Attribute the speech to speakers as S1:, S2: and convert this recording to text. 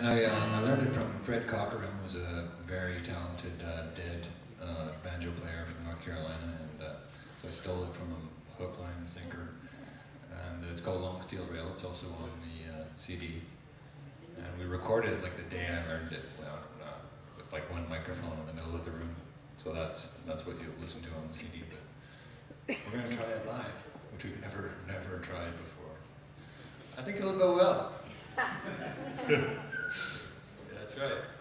S1: And I, uh, I learned it from Fred Cockerham, who was a very talented uh, dead uh, banjo player from North Carolina, and uh, so I stole it from him, hook, line, and sinker. And it's called Long Steel Rail. It's also on the uh, CD. And we recorded it like the day I learned it, uh, with like one microphone in the middle of the room. So that's that's what you'll listen to on the CD. But we're gonna try it live, which we've never never tried before. I think it'll go well. That's right.